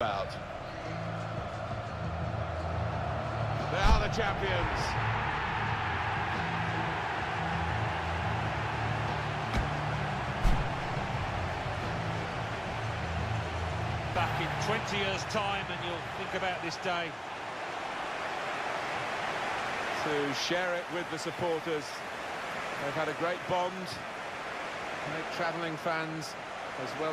about. They are the champions. Back in 20 years' time, and you'll think about this day. To share it with the supporters. They've had a great bond. Travelling fans as well.